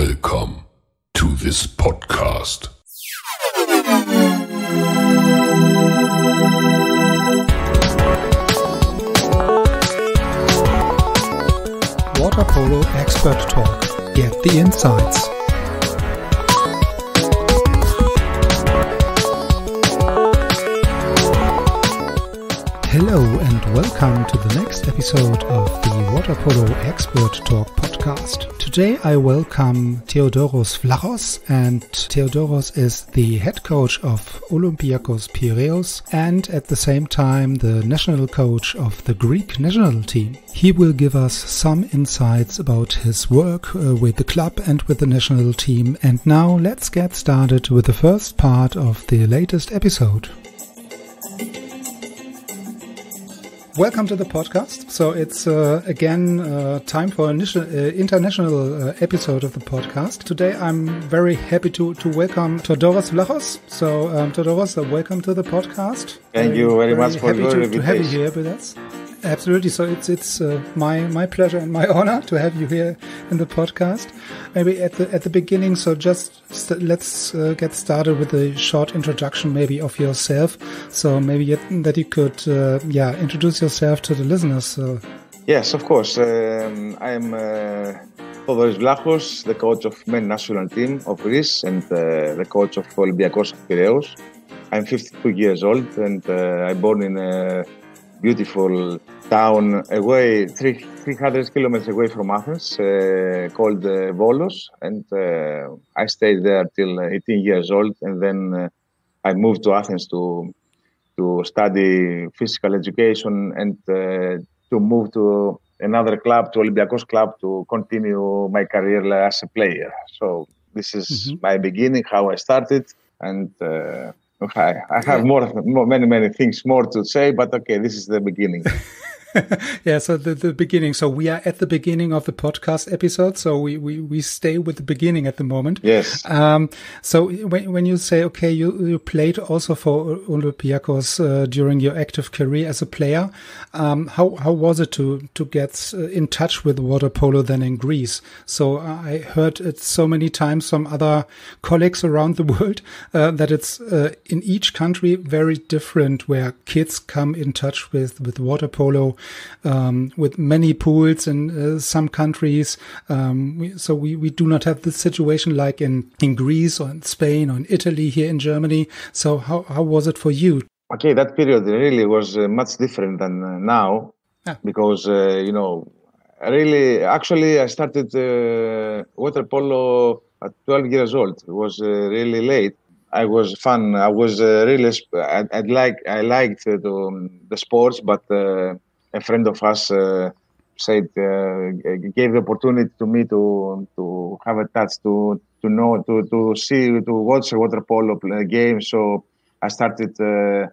Welcome to this podcast. Water Polo Expert Talk. Get the insights. Hello and welcome to the next episode of the Water Polo Expert Talk podcast. Today I welcome Theodoros Vlachos and Theodoros is the head coach of Olympiacos Piraeus and at the same time the national coach of the Greek national team. He will give us some insights about his work uh, with the club and with the national team and now let's get started with the first part of the latest episode. Welcome to the podcast. So it's uh, again uh, time for an uh, international uh, episode of the podcast. Today I'm very happy to, to welcome Theodoros Vlachos. So um, Theodoros, uh, welcome to the podcast. Thank you very, very much for your to, invitation. to have you here with us. Absolutely. So it's it's uh, my my pleasure and my honor to have you here in the podcast. Maybe at the at the beginning, so just st let's uh, get started with a short introduction, maybe of yourself. So maybe that you could, uh, yeah, introduce yourself to the listeners. Yes, of course. Um, I am uh, Vlachos, the coach of men national team of Greece and uh, the coach of Olympiacos Piraeus. I'm 52 years old and uh, I'm born in a beautiful town away, three, 300 kilometers away from Athens, uh, called uh, Volos. And uh, I stayed there till 18 years old. And then uh, I moved to Athens to, to study physical education and uh, to move to another club, to Olympiacos club, to continue my career as a player. So this is mm-hmm. my beginning, how I started. And uh, I, I have more, more, many, many things more to say, but okay, this is the beginning. yeah, so the, the beginning. So we are at the beginning of the podcast episode. So we, we, we stay with the beginning at the moment. Yes. Um, so when, when you say, okay, you, you played also for Olympiacos uh, during your active career as a player, um, how, how was it to, to get uh, in touch with water polo then in Greece? So I heard it so many times from other colleagues around the world uh, that it's uh, in each country very different where kids come in touch with, with water polo um, with many pools in uh, some countries. Um, we, so we, we do not have this situation like in, in Greece or in Spain or in Italy here in Germany. So how, how was it for you? Okay, that period really was uh, much different than uh, now ah. because, uh, you know, really, actually, I started uh, water polo at 12 years old. It was uh, really late. I was fun. I was really. I, I like. I liked the, the sports, but a friend of us uh, said uh, gave the opportunity to me to to have a touch to to know to to see to watch a water polo game. So I started, uh,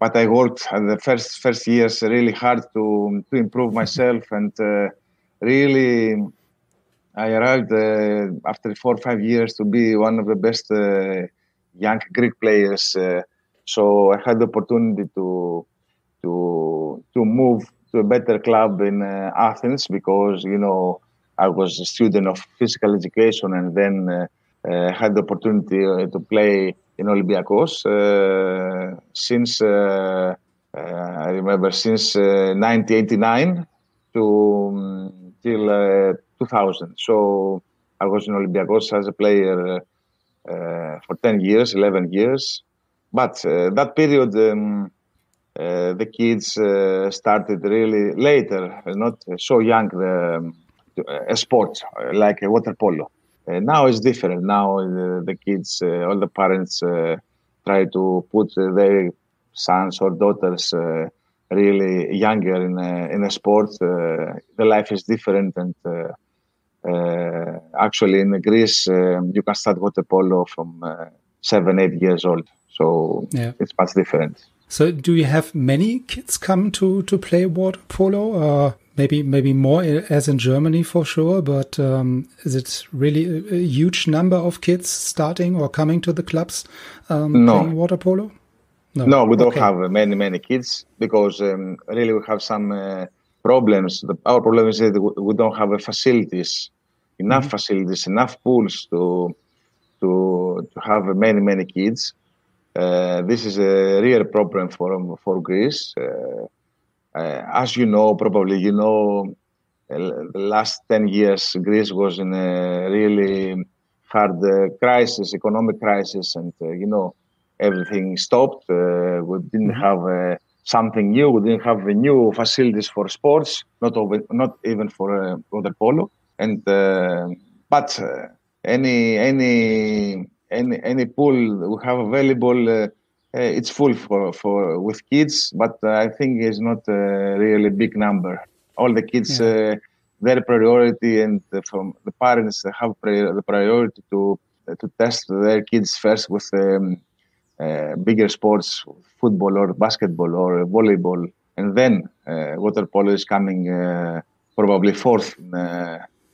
but I worked the first first years really hard to to improve myself and uh, really. I arrived uh, after four or five years to be one of the best uh, young Greek players. so I had the opportunity to to to move to a better club in uh, Athens because you know I was a student of physical education and then uh, uh had the opportunity uh, to play in Olympiacos uh, since I remember since 1989 to um, till 2000. So I was in Olympiacos as a player for 10 years, 11 years. But that period. Um, uh, the kids uh, started really later, not so young, the, um, a sport like water polo. Uh, now it's different. Now the kids, all the parents try to put their sons or daughters really younger in a, in a sport. the life is different and uh, actually in Greece, um, you can start water polo from uh, seven, eight years old. So yeah. it's much different. So, do you have many kids come to to play water polo? Or maybe maybe more as in Germany for sure. But um, is it really a, a, huge number of kids starting or coming to the clubs um, no. playing water polo? No, no we don't okay. have many many kids because um, really we have some uh, problems. The, our problem is that we don't have facilities enough mm-hmm. facilities, enough pools to to to have many many kids. Uh, this is a real problem for for Greece. Uh, uh, as you know, probably you know, the last ten years Greece was in a really hard crisis, economic crisis, and you know everything stopped. we didn't mm-hmm. have something new. We didn't have new facilities for sports, not over, not even for uh, water polo. And uh, but uh, any any any any pool we have available, uh, uh it's full for for with kids. But uh, I think it's not a really big number. All the kids. Yeah. their priority and from the parents have the priority to to test their kids first with um, uh, bigger sports, football or basketball or volleyball, and then uh, water polo is coming uh, probably fourth in,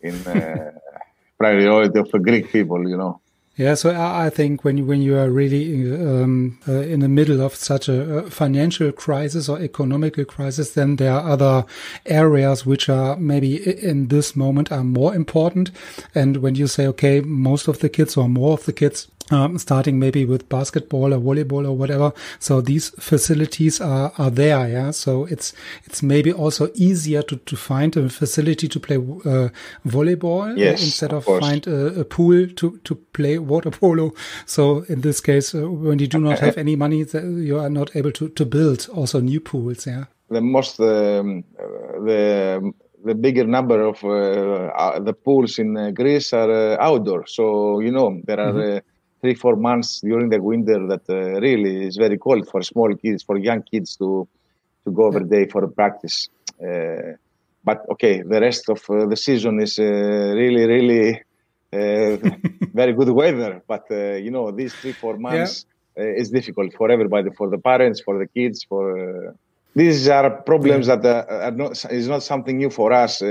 in priority of the Greek people, you know. Yeah, so I think when you, when you are really um, uh, in the middle of such a, financial crisis or economical crisis, then there are other areas which are maybe in this moment are more important. And when you say, okay, most of the kids or more of the kids um, starting maybe with basketball or volleyball or whatever. So these facilities are, are there. Yeah. So it's, it's maybe also easier to, to find a facility to play, uh, volleyball yes, instead of, of find a, a, pool to, to play water polo. So in this case, uh, when you do not have any money, you are not able to, to build also new pools. Yeah. The most, um, the, the bigger number of uh, uh, the pools in uh, Greece are uh, outdoor. So you know there are mm-hmm three four months during the winter that uh, really is very cold for small kids for young kids to to go every day for practice uh, but okay the rest of uh, the season is uh, really really uh, Uh, very good weather but uh, you know these three four months uh, yeah. is difficult for everybody for the parents for the kids for uh, these are problems yeah. that are not is not something new for us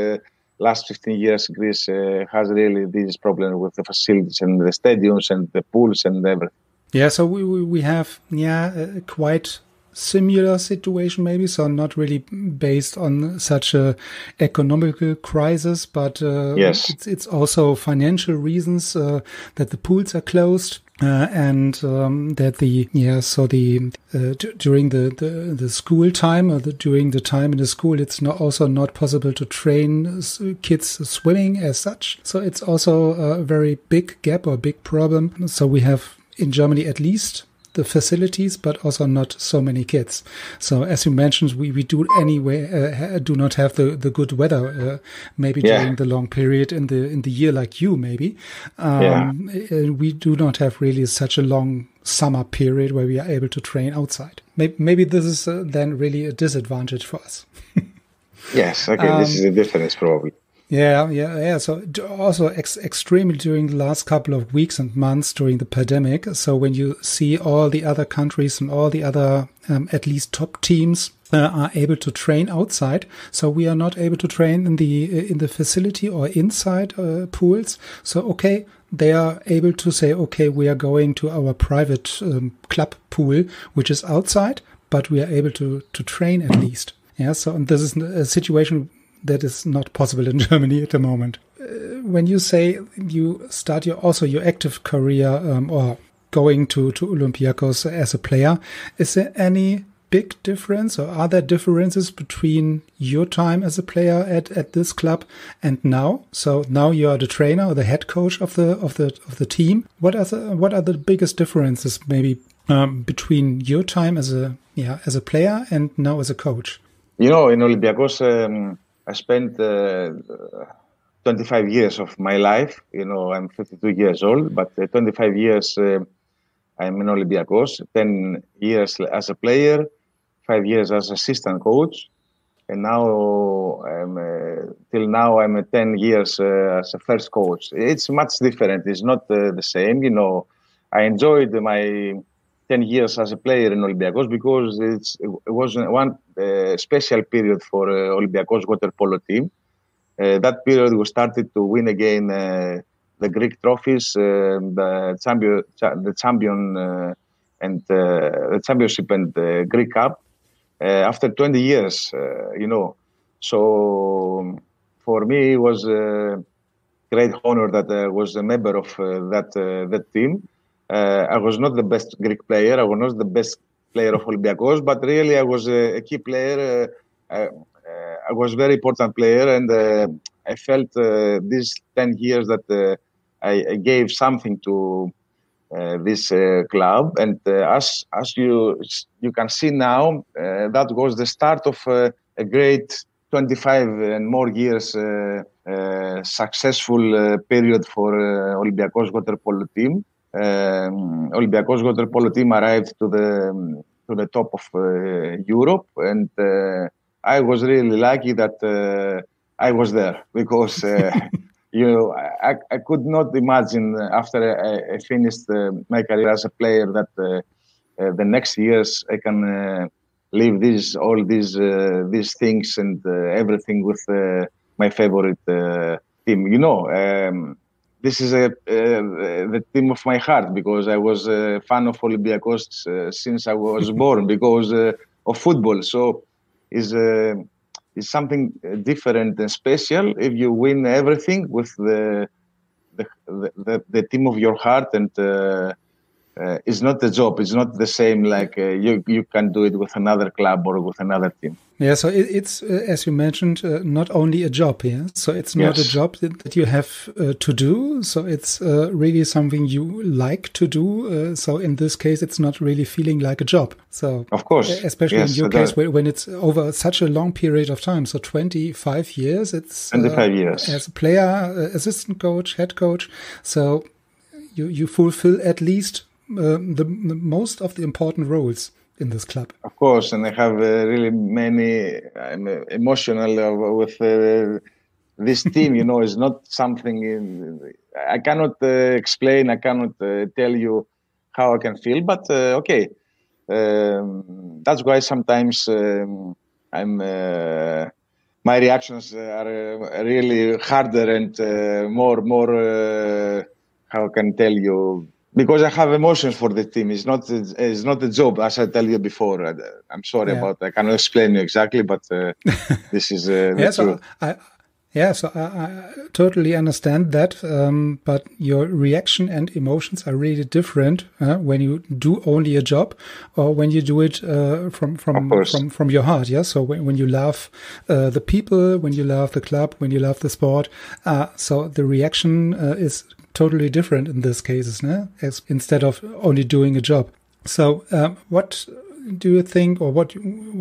last 15 years, Greece uh, has really these problems with the facilities and the stadiums and the pools and everything. Yeah, so we we have yeah a quite similar situation maybe, so not really based on such a economical crisis, but uh, yes, it's, it's also financial reasons uh, that the pools are closed. Uh, and um, that the yeah so the uh, during the, the the school time or the, during the time in the school it's not also not possible to train kids swimming as such so it's also a very big gap or big problem so we have in Germany at least the facilities, but also not so many kids. So as you mentioned, we, we do anyway uh, do not have the, the good weather uh, maybe yeah. during the long period in the in the year like you maybe. Um, yeah. We do not have really such a long summer period where we are able to train outside. Maybe, maybe this is uh, then really a disadvantage for us. yes, okay, um, this is a difference probably. Yeah, yeah, yeah. So also ex extremely during the last couple of weeks and months during the pandemic. So when you see all the other countries and all the other um, at least top teams uh, are able to train outside, so we are not able to train in the in the facility or inside uh, pools. So okay, they are able to say, okay, we are going to our private um, club pool, which is outside, but we are able to to train at least. Yeah, so and this is a situation that is not possible in Germany at the moment. Uh, when you say you start your also your active career um, or going to to Olympiacos as a player, is there any big difference or are there differences between your time as a player at, at this club and now? So now you are the trainer or the head coach of the of the of the team. What are the what are the biggest differences maybe um, between your time as a yeah as a player and now as a coach? You know, in Olympiacos, um, I spent uh, 25 years of my life. You know, I'm 52 years old, but uh, 25 years uh, I'm in Olympiacos. 10 years as a player, five years as assistant coach, and now I'm, uh, till now I'm 10 years as a first coach. It's much different. It's not the same. You know, I enjoyed my 10 years as a player in Olympiacos because it was one uh, special period for uh, Olympiacos water polo team. Uh, that period we started to win again uh, the Greek trophies, uh, the champion, the champion uh, and the championship and the Greek Cup after 20 years, you know. So for me, it was a great honor that I was a member of that that team. I was not the best Greek player. I was not the best player of Olympiacos, but really I was a, a key player. Uh, uh, uh, I was a very important player, and I felt these ten years that I, I, gave something to uh, this uh, club. And uh, as as you you can see now, that was the start of a great 25 and more years successful period for Olympiacos water polo team. Um, Olympiacos water polo team arrived to the to the top of Europe, and I was really lucky that I was there because you know, I, I could not imagine after I, I finished uh, my career as a player that uh, uh, the next years I can uh, live these all these uh, these things and uh, everything with my favorite team. You know, um, this is a, the team of my heart because I was a fan of Olympiacos uh, since I was born because uh, of football. So is uh, is something uh, different and special if you win everything with the the, the, the team of your heart and uh, it's not the job. It's not the same like uh, you you can do it with another club or with another team. Yeah, so it, it's uh, as you mentioned, uh, not only a job here. So it's not yes. a job that, that you have uh, to do. So it's uh, really something you like to do. so in this case, it's not really feeling like a job. So of course, especially yes, in your case, when, when it's over such a long period of time, so twenty five years, it's twenty five years as a player, assistant coach, head coach. So you you fulfill at least the, the, most of the important roles in this club. Of course, and I have uh, really many. I'm uh, emotional uh, with uh, this team. you know, it's not something in, I cannot explain. I cannot tell you how I can feel. But okay, um, that's why sometimes um, I'm. my reactions are really harder and more more. how can I tell you? Because I have emotions for the team. It's not it's not a job, as I tell you before. I, am sorry yeah. about. I cannot explain you exactly, but uh, this is uh, yeah. So I, yeah, so I, I totally understand that. Um, but your reaction and emotions are really different uh, when you do only a job or when you do it uh, from from from from your heart. Yeah. So when, when you love uh, the people, when you love the club, when you love the sport, uh, so the reaction uh, is totally different in this cases? As instead of only doing a job. So, um, what do you think, or what,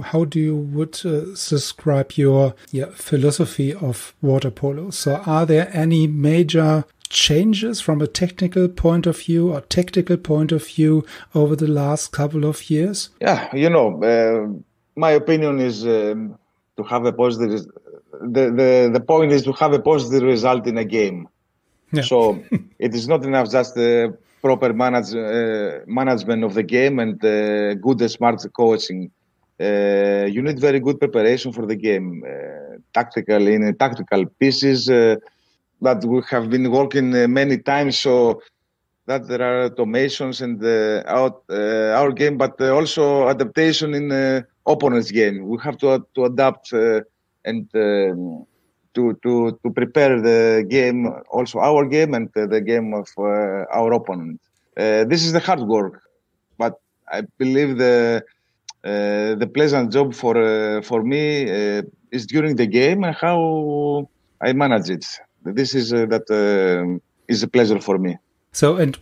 how do you would uh, describe your yeah, philosophy of water polo? So, are there any major changes from a technical point of view or tactical point of view over the last couple of years? Yeah, you know, uh, my opinion is um, to have a positive. The, the the point is to have a positive result in a game. Yeah. So it is not enough just the proper manage, uh, management of the game and uh, good smart coaching. Uh, you need very good preparation for the game, uh, tactical in tactical pieces uh, that we have been working uh, many times. So that there are automations in the out, our game, but also adaptation in opponent's game. We have to to adapt and. Um, to, to, to prepare the game, also our game and the game of uh, our opponent. Uh, this is the hard work, but I believe the uh, the pleasant job for for me is during the game and how I manage it. This is that is a pleasure for me. So and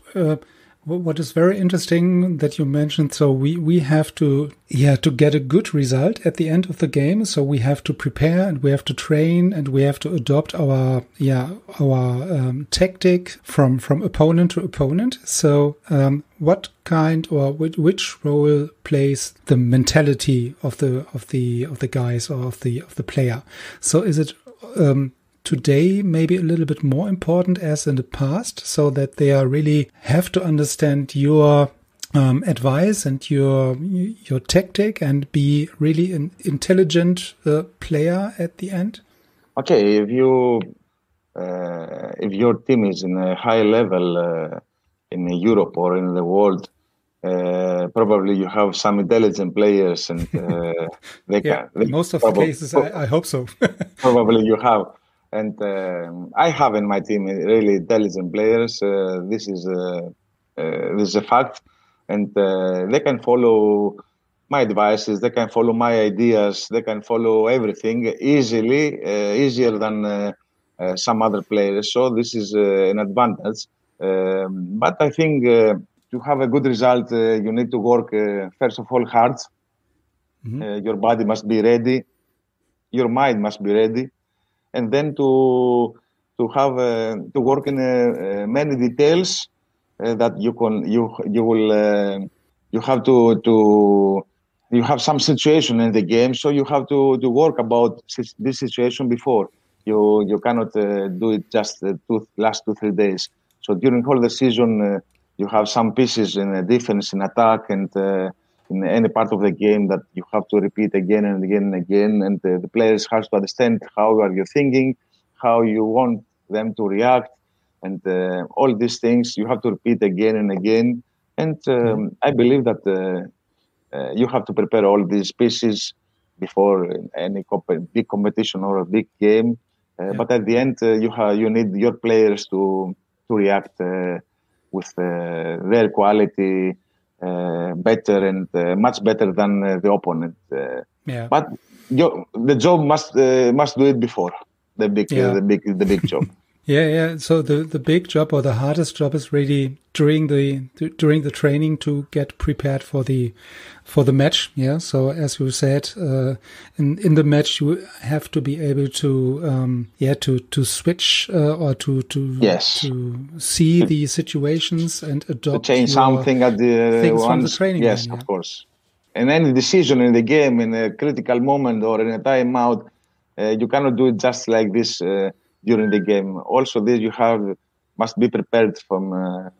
what is very interesting that you mentioned so we we have to yeah to get a good result at the end of the game so we have to prepare and we have to train and we have to adopt our yeah our um, tactic from from opponent to opponent. So um, what kind or which, role plays the mentality of the of the of the guys or of the of the player? So is it um, today maybe a little bit more important as in the past so that they are really have to understand your um, advice and your your tactic and be really an intelligent uh, player at the end okay if you uh, if your team is in a high level uh, in Europe or in the world uh, probably you have some intelligent players and uh, they yeah, can. They most of the cases, I, I, hope so. probably you have, and uh, I have in my team really intelligent players. Uh, this is uh, this is a fact, and they can follow my advices. They can follow my ideas. They can follow everything easily, easier than some other players. So this is an advantage. Um, but I think to have a good result, you need to work first of all hard. Mm-hmm. your body must be ready. Your mind must be ready and then to to have uh, to work in uh, uh, many details that you can you you will you have to to you have some situation in the game, so you have to to work about this situation before. You you cannot uh, do it just uh, two last two three days. So during all the season, uh, you have some pieces in defense, in attack, and in any part of the game that you have to repeat again and again and again. And uh, the players have to understand how are you thinking, how you want them to react, and uh, all these things you have to repeat again and again. And um, I believe that uh, uh you have to prepare all these pieces before any comp- big competition or a big game. Uh, yeah. But at the end, uh, you have you need your players to to react with their quality uh, better and uh, much better than uh, the opponent. yeah. But you, the job must must do it before the big yeah. the big the big job. Yeah, yeah. So the the big job or the hardest job is really during the during the training to get prepared for the for the match. Yeah. So as you said, uh, in in the match you have to be able to um, yeah to to switch uh, or to to yes. to see the situations and adopt to change something at the things from the training. Yes, game, of course. And any decision in the game in a critical moment or in a timeout, uh, you cannot do it just like this uh, during the game. Also, this you have must be prepared from uh,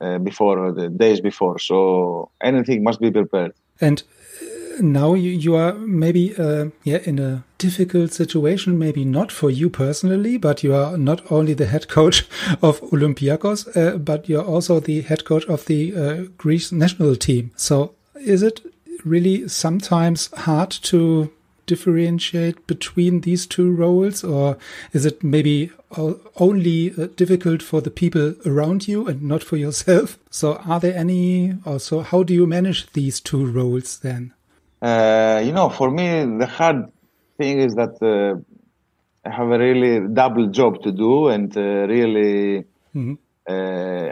uh, before the days before. So anything must be prepared. And uh, now you, you are maybe uh, yeah in a difficult situation. Maybe not for you personally, but you are not only the head coach of Olympiacos, uh, but you're also the head coach of the uh, Greece national team. So is it really sometimes hard to differentiate between these two roles, or is it maybe only uh, difficult for the people around you and not for yourself? So, are there any, also, how do you manage these two roles then? Uh, you know, for me, the hard thing is that uh, I have a really double job to do, and uh, really, mm -hmm.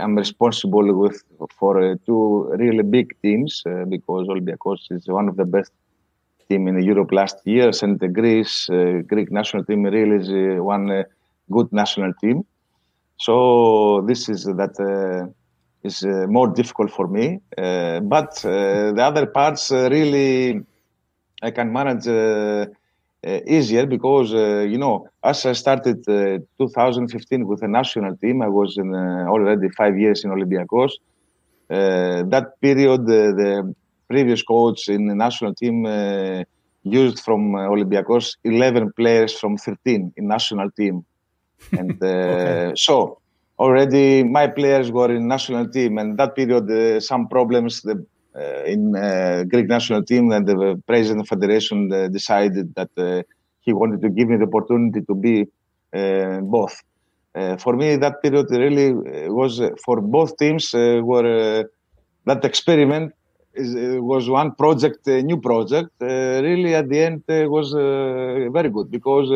I'm responsible with for uh, two really big teams because Olympiacos is one of the best team in Europe last year, and the Greece uh, Greek national team really is uh, one uh, good national team. So this is that is more difficult for me. but the other parts really I can manage. Uh, easier because uh, you know as I started uh, 2015 with the national team, I was in, already five years in Olympiacos. that period, the previous coach in the national team uh, used from uh, Olympiacos 11 players from 13 in national team. And uh, okay. so already my players were in national team and that period uh, some problems the, uh, in uh, Greek national team and the president of federation decided that he wanted to give me the opportunity to be both. for me, that period really was for both teams were that experiment uh, was one project, a new project. Uh, really, at the end, uh, was very good because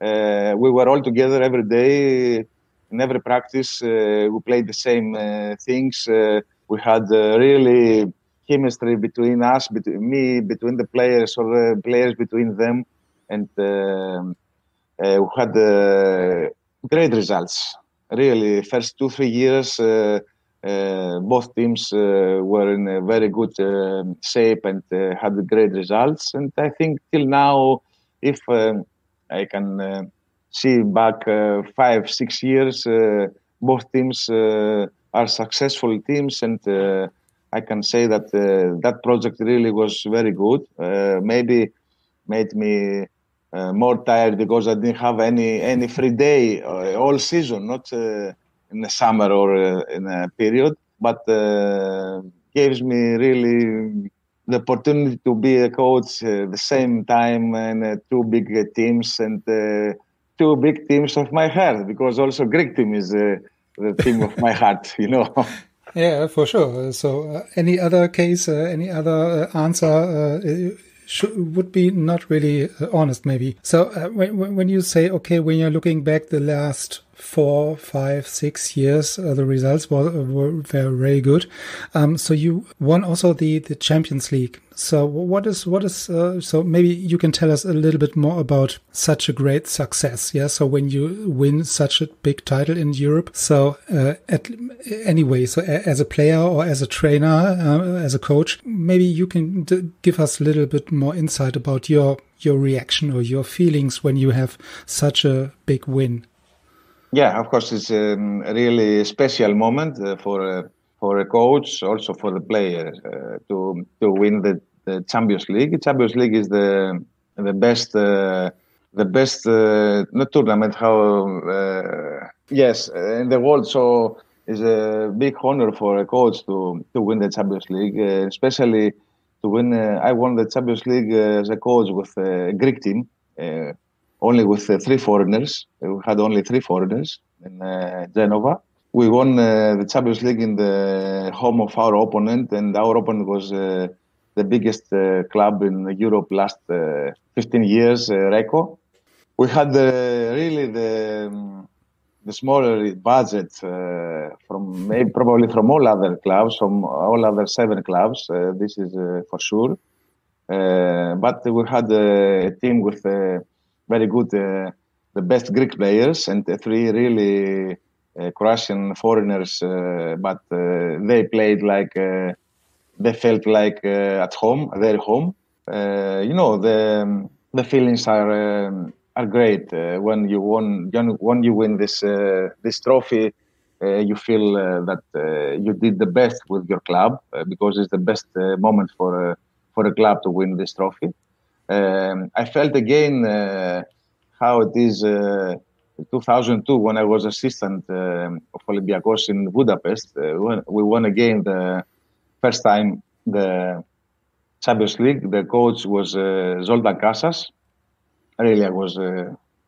we were all together every day. In every practice, we played the same things. we had really chemistry between us, between me, between the players, or the players between them, and uh, we had uh, great results. Really, first two three years, uh, uh, both teams uh, were in a very good uh, shape and had great results. And I think till now, if um, I can see back five, six years, both teams are successful teams and I can say that uh, that project really was very good. Uh, maybe made me uh, more tired because I didn't have any any free day all season, not in the summer or uh, in a period, but uh, gives me really the opportunity to be a coach uh, the same time in uh, two big uh, teams and uh, two big teams of my heart because also Greek team is uh, the team of my heart, you know. Yeah, for sure. So, uh, any other case, uh, any other uh, answer uh, should, would be not really uh, honest, maybe. So, when, when you say, okay, when you're looking back the last four, five, six years, uh, the results were, were very, good. Um, so you won also the, the Champions League. So what is, what is, uh, so maybe you can tell us a little bit more about such a great success. Yeah. So when you win such a big title in Europe. So, uh, at, anyway, so as a player or as a trainer, uh, as a coach, maybe you can give us a little bit more insight about your, your reaction or your feelings when you have such a big win. Yeah, of course, it's um, a really special moment uh, for uh, for a coach, also for the player, uh, to to win the, the, Champions League. The Champions League is the the best uh, the best uh, not tournament how uh, yes in the world. So it's a big honor for a coach to to win the Champions League, especially to win. I won the Champions League as a coach with a Greek team only with uh, three foreigners. We had only three foreigners in uh, Genova. We won uh, the Champions League in the home of our opponent, and our opponent was the biggest club in Europe last 15 years, Recco. We had really the um, the smaller budget uh, from maybe probably from all other clubs, from all other seven clubs. Uh, this is uh, for sure. but we had a team with very good, uh, the best Greek players, and three really uh, Croatian foreigners. Uh, but they played like they felt like at home, their home. you know, the the feelings are um, are great when you won when you win this this trophy. Uh, you feel uh, that uh, you did the best with your club because it's the best moment for for a club to win this trophy. Um, I felt again uh, how it is uh, 2002 when I was assistant uh, of Olympiacos in Budapest. Uh, we won again the first time the Champions League. The coach was uh, Zoltan Kasas. Really, I was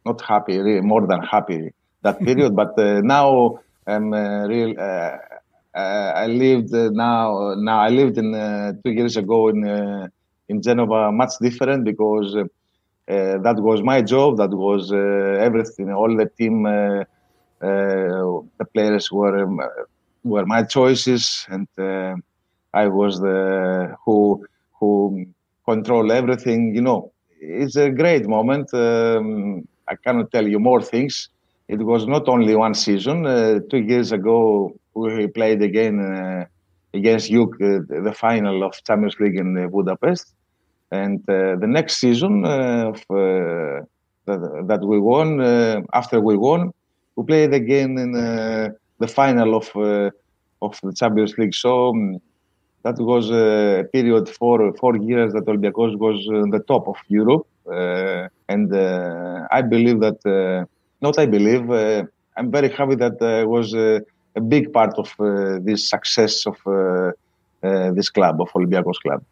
not happy, really more than happy that period. but now I'm real. I lived now. Now I lived in two years ago in in Genova much different because uh, uh, that was my job. That was uh, everything. All the team, the players were um, were my choices, and I was the who who control everything. You know, it's a great moment. Um, I cannot tell you more things. It was not only one season. Uh, two years ago, we played again uh, against uh, the final of Champions League in Budapest. And uh, the next season uh, of, uh, that, that, we won, after we won, we played again in the final of of the Champions League. So um, that was a period for four years that Olympiacos was on the top of Europe, uh, and uh, I believe that uh, not I believe I'm very happy that I was a big part of this success of this club of Olympiacos club.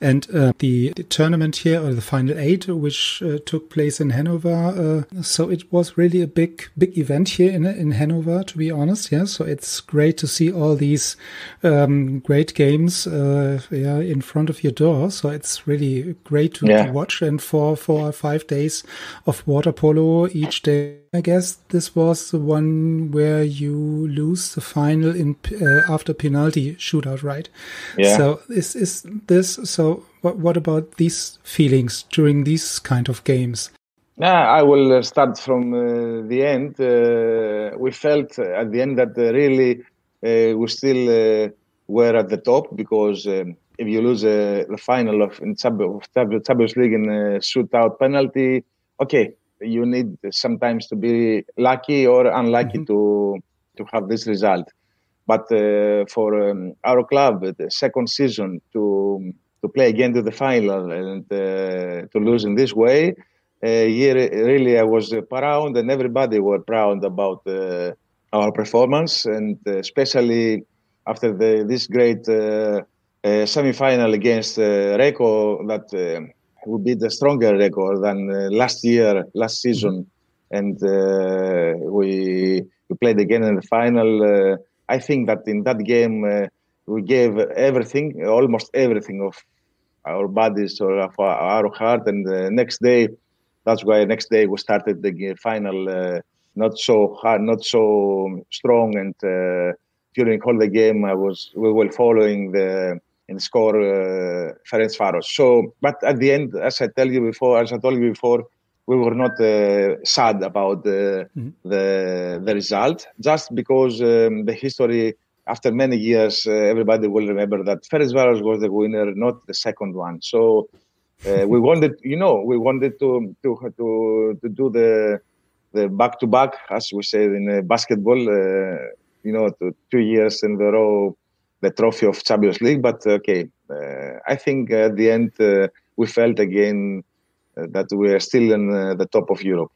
And uh, the, the, tournament here, or the final eight, which uh, took place in Hanover, uh, so it was really a big, big event here in in Hanover. To be honest, yeah. So it's great to see all these um, great games, uh, yeah, in front of your door. So it's really great to, yeah. to watch. And for four or five days of water polo each day I guess this was the one where you lose the final in uh, after penalty shootout, right? Yeah. So is is this so? What what about these feelings during these kind of games? Yeah, I will uh, start from uh, the end. Uh, we felt at the end that uh, really uh, we still were at the top because um, if you lose the final of in Champions League in a shootout penalty, okay, you need sometimes to be lucky or unlucky mm-hmm. to to have this result. But uh, for um, our club, the second season to to play again to the final and uh, to lose in this way, uh, here really I was proud and everybody were proud about uh, our performance and uh, especially after the, this great uh, semi-final against Recco that would be the stronger record than uh, last year, last season. and uh, we we played again in the final. Uh, I think that in that game uh, we gave everything, almost everything of our bodies or of our heart, and the next day, that's why next day we started the final not so hard, not so strong, and during all the game I was we were following the and score uh, Ferencvaros. So, but at the end, as I tell you before, as I told you before, we were not uh, sad about the, mm-hmm. the, the result, just because um, the history. After many years, uh, everybody will remember that Ferencvaros was the winner, not the second one. So uh, we wanted, you know, we wanted to to to to do the the back to back, as we say in uh, basketball. Uh, you know, to, two years in a row the trophy of Champions League. But okay, uh, I think at the end uh, we felt again uh, that we are still in the top of Europe.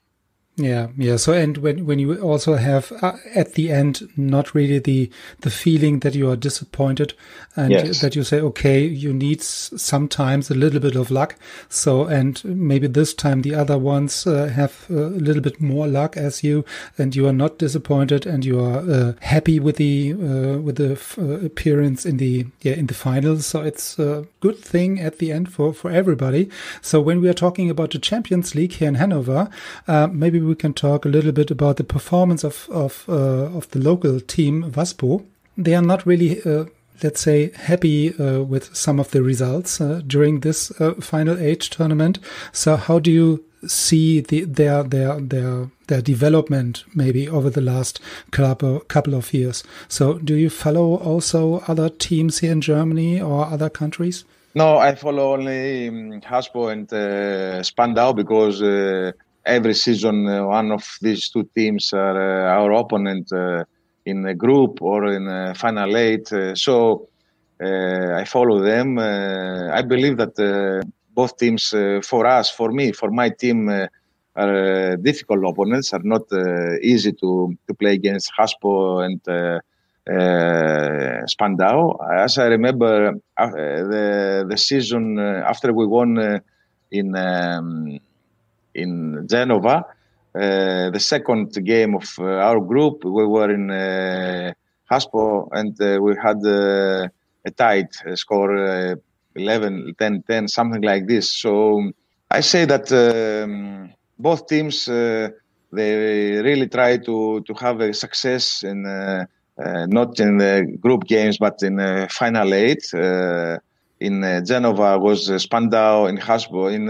Yeah, yeah. So, and when when you also have uh, at the end not really the the feeling that you are disappointed, and yes. that you say, okay, you need sometimes a little bit of luck. So, and maybe this time the other ones uh, have a little bit more luck as you, and you are not disappointed, and you are uh, happy with the uh, with the uh, appearance in the yeah in the finals. So it's a good thing at the end for for everybody. So when we are talking about the Champions League here in Hanover, uh, maybe we can talk a little bit about the performance of of uh, of the local team Waspo. They are not really. Uh, let's say happy uh, with some of the results uh, during this uh, final eight tournament. So how do you see the, their their their their development maybe over the last couple couple of years? So do you follow also other teams here in Germany or other countries? No, I follow only um, Waspo and uh, Spandau because uh, every season uh, one of these two teams are uh, our opponent uh, in a group or in a final eight. so I follow them. I believe that both teams, for us, for me, for my team, are difficult opponents. Are not easy to to play against Waspo and. Uh, Spandau. As I remember, uh, the the season uh, after we won in um, in Genova. Uh, the second game of uh, our group, we were in uh, Waspo and we had a tight score 11, 10, 10, something like this. So I say that um, both teams they really try to to have a success in uh, uh, not in the group games but in the final eight. Uh, in Genova was Spandau, in Waspo, in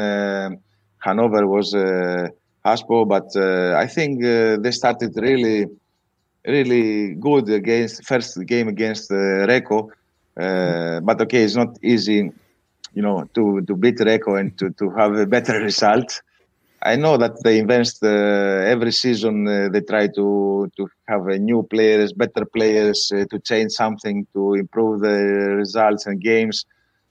Hanover was uh, Waspo, but uh, I think uh, they started really, really good against first game against uh, Recco. Uh, but okay, it's not easy, you know, to to beat Recco and to, to have a better result. I know that they invest uh, every season. Uh, they try to to have new players, better players, to change something to improve the results and games.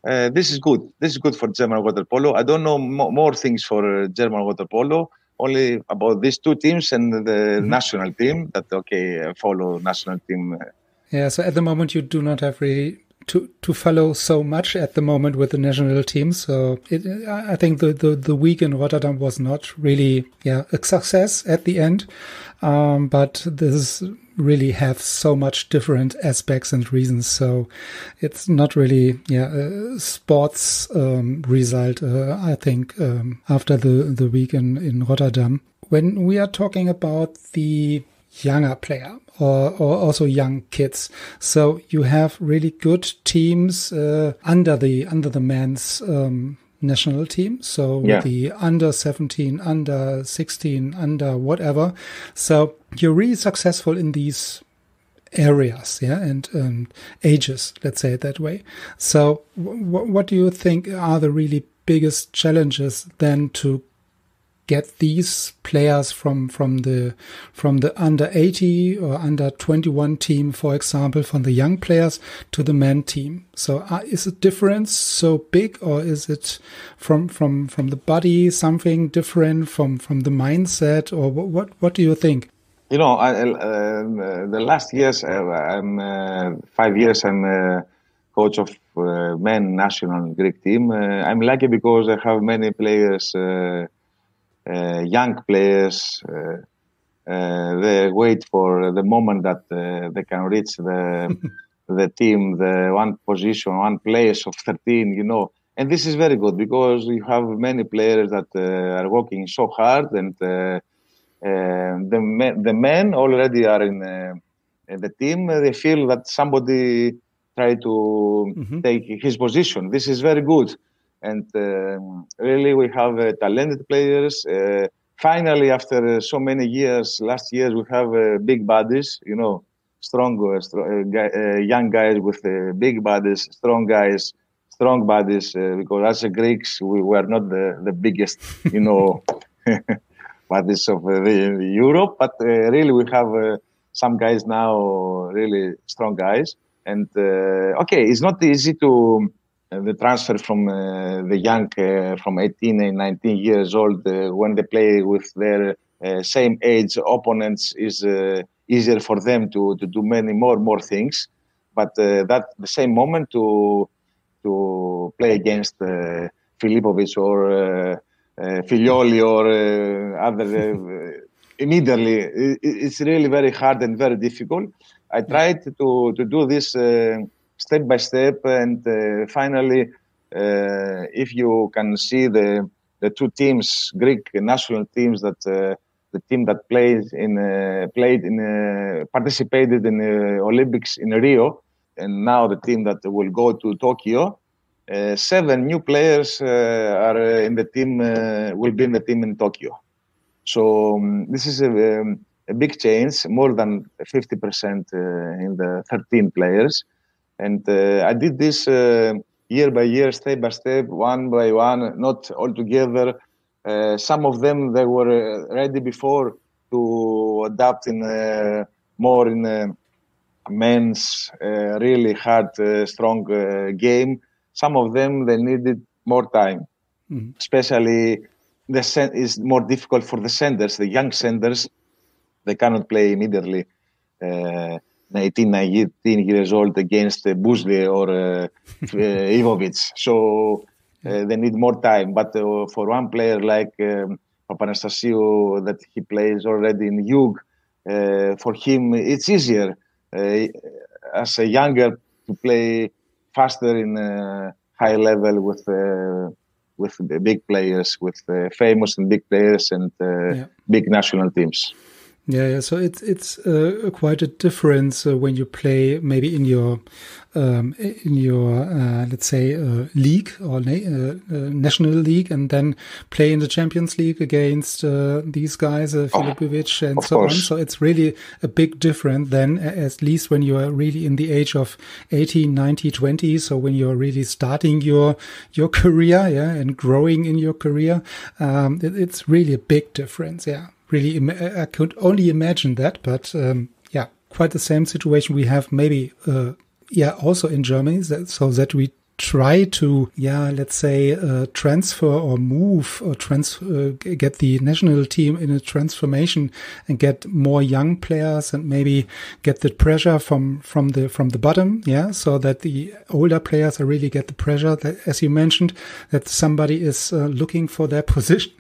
Uh, this is good. This is good for German water polo. I don't know mo- more things for uh, German water polo. Only about these two teams and the mm-hmm. national team. That okay, follow national team. Uh. Yeah. So at the moment, you do not have really to to follow so much at the moment with the national team. So it, I think the, the the week in Rotterdam was not really yeah a success at the end. Um, but this really have so much different aspects and reasons. So it's not really, yeah, a sports um, result. Uh, I think um, after the the week in in Rotterdam, when we are talking about the younger player or, or also young kids. So you have really good teams uh, under the under the men's um, national team. So yeah. the under 17, under 16, under whatever. So you're really successful in these areas, yeah, and um, ages, let's say it that way. So what do you think are the really biggest challenges then to get these players from from the from the under 80 or under 21 team for example from the young players to the men team. So uh, is the difference so big or is it from from from the body something different from from the mindset or what what, what do you think? You know I, uh, the last years uh, i'm uh, five years i'm uh, coach of uh, men national greek team. I'm lucky because i have many players uh, Uh, young players. Uh, uh, they wait for the moment that they can reach the the team, the one position, one place of 13. You know, and this is very good because you have many players that are working so hard and. the men, the men already are in the team. They feel that somebody try to mm-hmm. take his position. This is very good. And um, really, we have uh, talented players. Uh, finally, after uh, so many years, last years, we have uh, big bodies, you know, strong, uh, strong uh, young guys with big bodies, strong guys, strong bodies. because as Greeks, we were not the, the biggest, you know, bodies of the, Europe. But really, we have some guys now, really strong guys. And okay, it's not easy to the transfer from uh, the young, uh, from 18 and 19 years old, uh, when they play with their same age opponents, is easier for them to, to do many more more things. But that the same moment to to play against uh, Filipovic or uh, uh, Figlioli or uh, other immediately, it, it's really very hard and very difficult. I tried to to do this step by step. And uh, finally, uh, if you can see the the two teams, Greek national teams, that uh, the team that played in played in participated in the Olympics in Rio, and now the team that will go to Tokyo. Uh, seven new players uh, are in the team uh, will be in the team in Tokyo. So um, this is a, um, a, big change, more than 50% in the 13 players. And uh, I did this uh, year by year, step by step, one by one, not all together. Uh, some of them they were ready before to adapt in more in a men's really hard, strong game. Some of them they needed more time, mm-hmm. especially the sen- is more difficult for the senders, the young senders. They cannot play immediately. Uh, 18, 19 years old against uh, or uh, Ivovic. So uh, they need more time. But uh, for one player like um, Papanastasiou, that he plays already in Jug, uh, for him it's easier as a younger to play faster in a high level with with big players, with famous and big players and yeah. big national teams. Yeah, yeah. So it's it's uh, quite a difference uh, when you play maybe in your um, in your uh, let's say uh, league or na uh, uh, national league, and then play in the Champions League against these guys, uh, Filipovic, and so course. on. So it's really a big difference than at least when you are really in the age of 18, 19, 20. So when you're really starting your your career, yeah, and growing in your career, um, it, it's really a big difference. Yeah really, I could only imagine that. But um, yeah, quite the same situation we have maybe, uh, yeah, also in Germany, that, so that we try to, yeah, let's say, uh, transfer or move or trans uh, get the national team in a transformation and get more young players and maybe get the pressure from from the from the bottom, yeah, so that the older players are really get the pressure that, as you mentioned, that somebody is uh, looking for their position.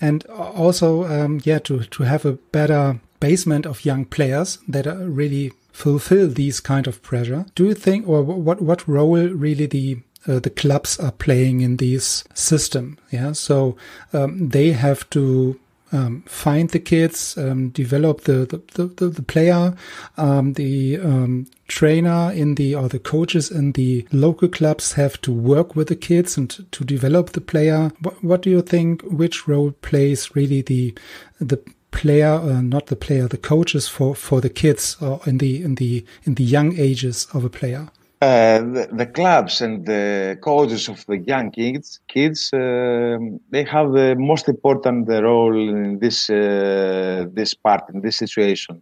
And also um, yeah to to have a better basement of young players that are really fulfill these kind of pressure. Do you think, or what what role really the uh, the clubs are playing in this system? Yeah, so um, they have to um, find the kids, um, develop the the, the, the player, um, the um, trainer in the or the coaches in the local clubs have to work with the kids and to, to develop the player. What, what, do you think? Which role plays really the the player, uh, not the player, the coaches for for the kids or in the in the in the young ages of a player? Uh, the, the, clubs and the coaches of the young kids, kids uh, they have the most important role in this uh, this part in this situation.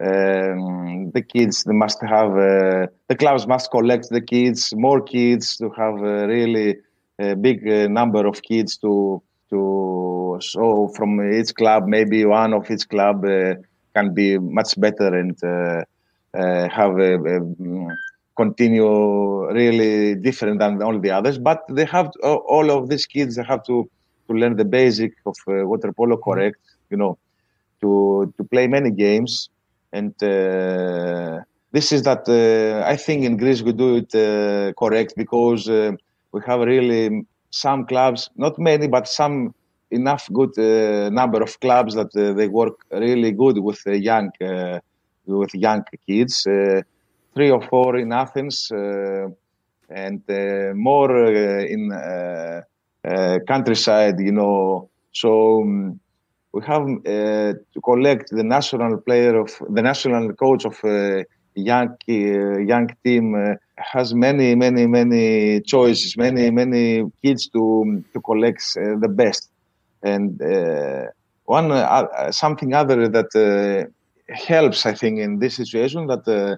Um, the kids they must have uh, the clubs must collect the kids, more kids to have a really a big uh, number of kids to to so from each club maybe one of each club can be much better and have a, a continue really different than all the others. But they have to, all of these kids they have to to learn the basic of uh, water polo mm-hmm. correct, you know, to to play many games, and uh, this is that uh, I think in Greece we do it uh, correct because uh, we have really some clubs, not many, but some enough good uh, number of clubs that uh, they work really good with young uh, with young kids. three or four in Athens and uh, more uh, in uh, countryside, you know. So um, we have to collect the national player of the national coach of young young team has many many many choices, many many kids to to collect the best, and one uh, something other that uh, helps, I think, in this situation that uh,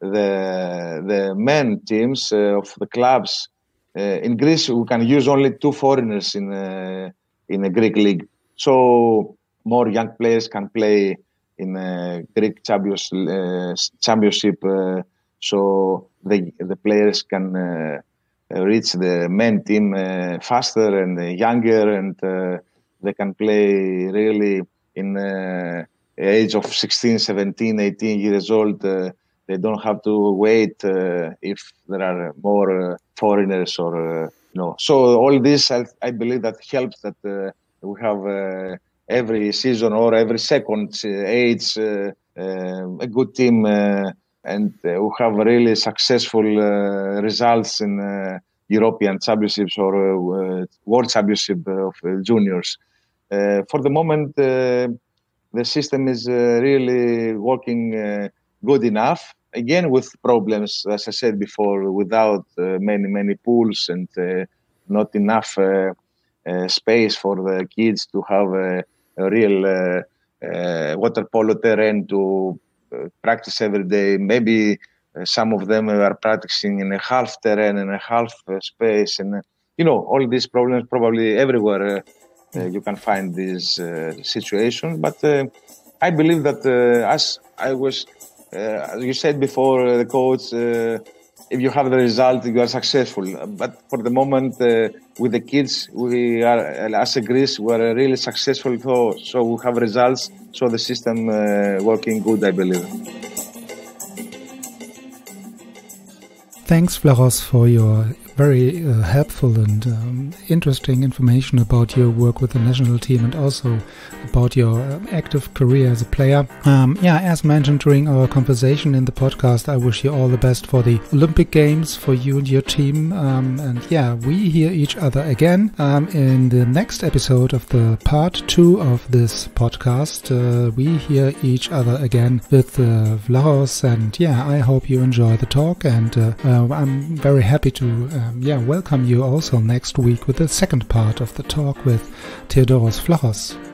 the the men teams uh, of the clubs uh, in Greece, we can use only two foreigners in uh, in a Greek league. So more young players can play in a Greek champions, championship. So the the players can reach the men team faster and younger, and they can play really in age of 16, 17, 18 years old. Uh, they don't have to wait uh, if there are more uh, foreigners or uh, you know. So all this, I, I believe, that helps that uh, we have uh, every season or every second age a good team, and we have really successful results in European championships or World Championship of juniors. for the moment, the system is really working good enough. Again, with problems, as I said before, without uh, many, many pools and uh, not enough uh, uh space for the kids to have a, a real uh, uh, water polo terrain to practice every day. Maybe some of them are practicing in a half terrain and a half space. And, you know, all these problems probably everywhere you can find this situation. But I believe that as I was uh, you said before, uh, the coach, uh, if you have the result, you are successful. But for the moment, uh, with the kids, we are, as a Greece, we are really successful. So, so we have results. So the system uh, working good, I believe. Thanks, Vlachos, for your very uh, helpful and um, interesting information about your work with the national team and also about your uh, active career as a player. Um, yeah, as mentioned during our conversation in the podcast, I wish you all the best for the Olympic Games for you and your team. Um, and yeah, we hear each other again um, in the next episode of the part two of this podcast. Uh, we hear each other again with uh, Vlachos, and yeah, I hope you enjoy the talk. And uh, uh I'm very happy to uh, um, yeah, welcome you also next week with the second part of the talk with Theodoros Vlachos.